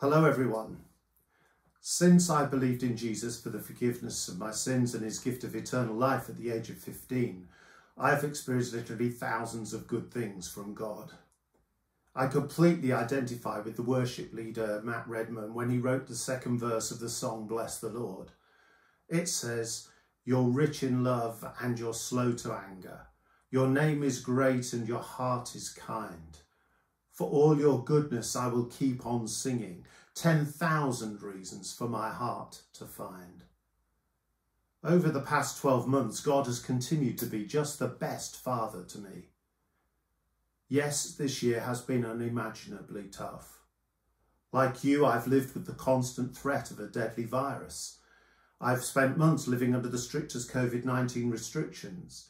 Hello, everyone. Since I believed in Jesus for the forgiveness of my sins and his gift of eternal life at the age of 15, I have experienced literally thousands of good things from God. I completely identify with the worship leader Matt Redman when he wrote the second verse of the song Bless the Lord. It says, You're rich in love and you're slow to anger. Your name is great and your heart is kind. For all your goodness I will keep on singing, 10,000 reasons for my heart to find. Over the past 12 months, God has continued to be just the best father to me. Yes, this year has been unimaginably tough. Like you, I've lived with the constant threat of a deadly virus. I've spent months living under the strictest COVID-19 restrictions.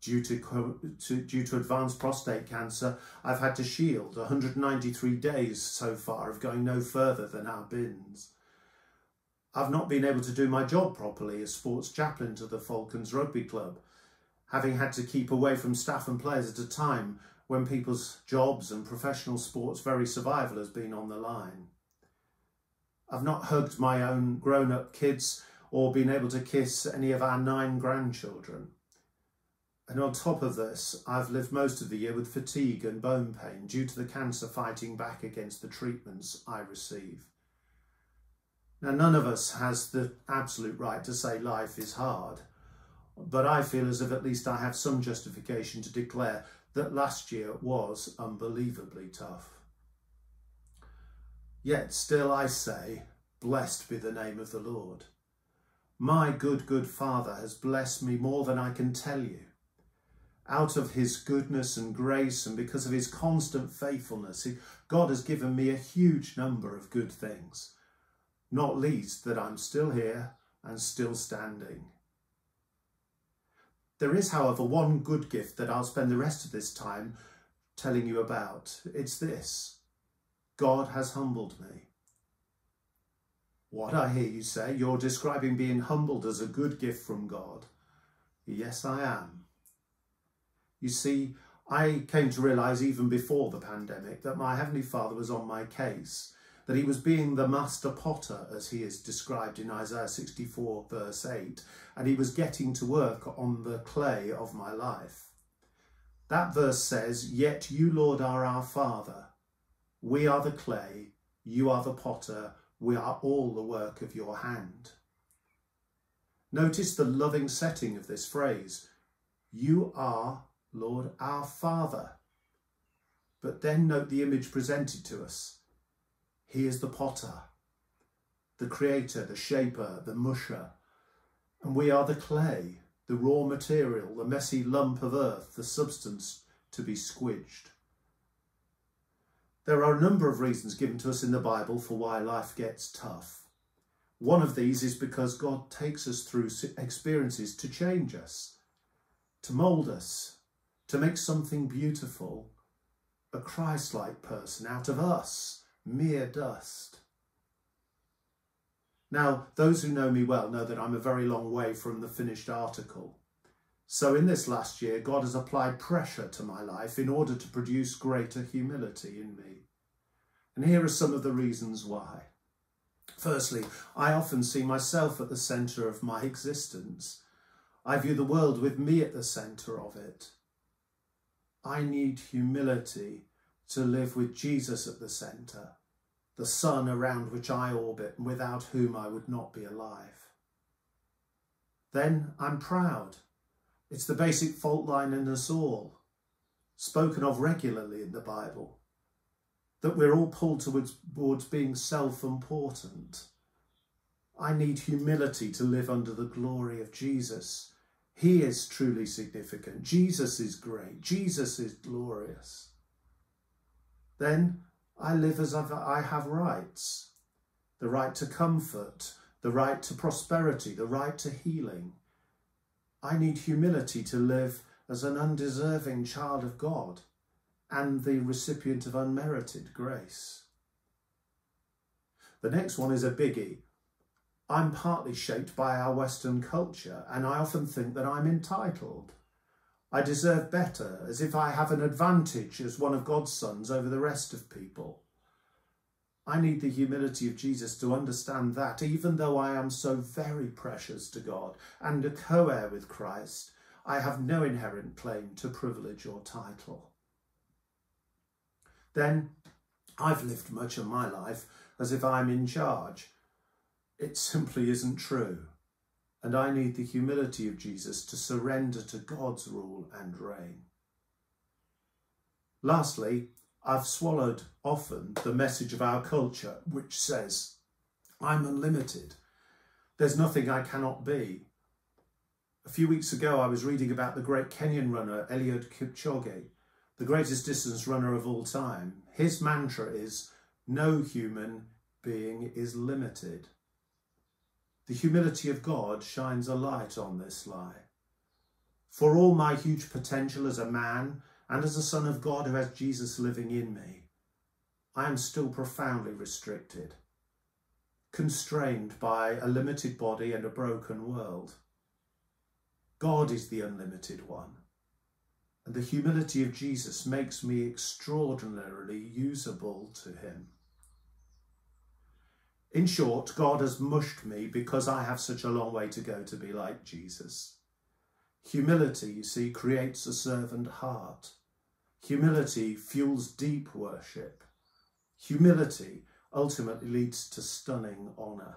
Due to, to, due to advanced prostate cancer, I've had to shield 193 days so far of going no further than our bins. I've not been able to do my job properly as sports chaplain to the Falcons Rugby Club, having had to keep away from staff and players at a time when people's jobs and professional sports very survival has been on the line. I've not hugged my own grown-up kids or been able to kiss any of our nine grandchildren. And on top of this, I've lived most of the year with fatigue and bone pain due to the cancer fighting back against the treatments I receive. Now, none of us has the absolute right to say life is hard, but I feel as if at least I have some justification to declare that last year was unbelievably tough. Yet still I say, blessed be the name of the Lord. My good, good Father has blessed me more than I can tell you out of his goodness and grace and because of his constant faithfulness, God has given me a huge number of good things, not least that I'm still here and still standing. There is, however, one good gift that I'll spend the rest of this time telling you about. It's this. God has humbled me. What I hear you say, you're describing being humbled as a good gift from God. Yes, I am. You see, I came to realise even before the pandemic that my Heavenly Father was on my case, that he was being the master potter, as he is described in Isaiah 64 verse 8, and he was getting to work on the clay of my life. That verse says, Yet you, Lord, are our Father. We are the clay, you are the potter, we are all the work of your hand. Notice the loving setting of this phrase. You are Lord our Father. But then note the image presented to us. He is the potter, the creator, the shaper, the musher, and we are the clay, the raw material, the messy lump of earth, the substance to be squidged. There are a number of reasons given to us in the Bible for why life gets tough. One of these is because God takes us through experiences to change us, to mould us, to make something beautiful, a Christ-like person out of us, mere dust. Now, those who know me well know that I'm a very long way from the finished article. So in this last year, God has applied pressure to my life in order to produce greater humility in me. And here are some of the reasons why. Firstly, I often see myself at the centre of my existence. I view the world with me at the centre of it. I need humility to live with Jesus at the centre, the sun around which I orbit and without whom I would not be alive. Then I'm proud. It's the basic fault line in us all, spoken of regularly in the Bible, that we're all pulled towards, towards being self-important. I need humility to live under the glory of Jesus he is truly significant. Jesus is great. Jesus is glorious. Then I live as I have rights. The right to comfort, the right to prosperity, the right to healing. I need humility to live as an undeserving child of God and the recipient of unmerited grace. The next one is a biggie. I'm partly shaped by our Western culture and I often think that I'm entitled. I deserve better, as if I have an advantage as one of God's sons over the rest of people. I need the humility of Jesus to understand that even though I am so very precious to God and a co heir with Christ, I have no inherent claim to privilege or title. Then I've lived much of my life as if I'm in charge. It simply isn't true. And I need the humility of Jesus to surrender to God's rule and reign. Lastly, I've swallowed often the message of our culture, which says, I'm unlimited. There's nothing I cannot be. A few weeks ago, I was reading about the great Kenyan runner, Eliud Kipchoge, the greatest distance runner of all time. His mantra is, no human being is limited. The humility of God shines a light on this lie. For all my huge potential as a man and as a son of God who has Jesus living in me, I am still profoundly restricted, constrained by a limited body and a broken world. God is the unlimited one, and the humility of Jesus makes me extraordinarily usable to him. In short, God has mushed me because I have such a long way to go to be like Jesus. Humility, you see, creates a servant heart. Humility fuels deep worship. Humility ultimately leads to stunning honour.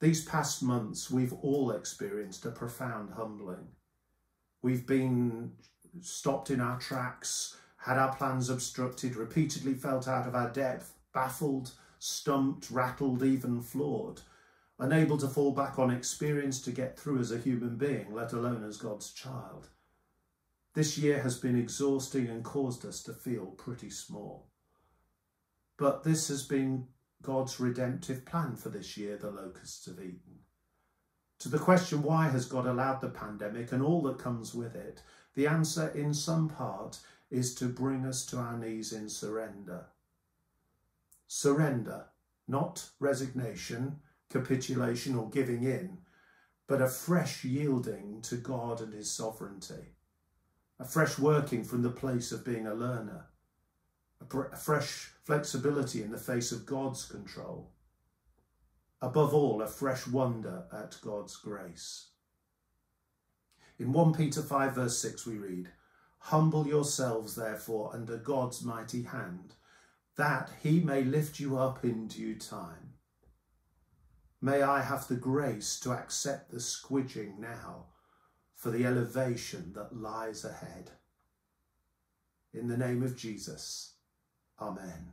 These past months, we've all experienced a profound humbling. We've been stopped in our tracks, had our plans obstructed, repeatedly felt out of our depth, baffled, stumped, rattled, even floored, unable to fall back on experience to get through as a human being, let alone as God's child. This year has been exhausting and caused us to feel pretty small. But this has been God's redemptive plan for this year, the locusts of Eden. To the question, why has God allowed the pandemic and all that comes with it, the answer in some part is to bring us to our knees in surrender. Surrender, not resignation, capitulation or giving in, but a fresh yielding to God and his sovereignty a fresh working from the place of being a learner, a, fresh flexibility in the face of God's control. Above all, a fresh wonder at God's grace. In 1 Peter 5 verse 6 we read, Humble yourselves therefore under God's mighty hand, that he may lift you up in due time. May I have the grace to accept the squidging now for the elevation that lies ahead. In the name of Jesus, Amen.